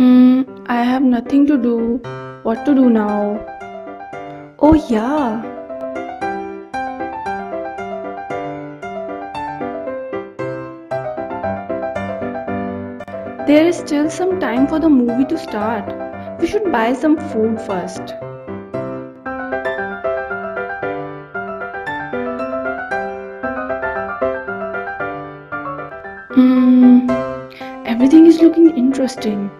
Mm, I have nothing to do. What to do now? Oh, yeah. There is still some time for the movie to start. We should buy some food first. Hmm, everything is looking interesting.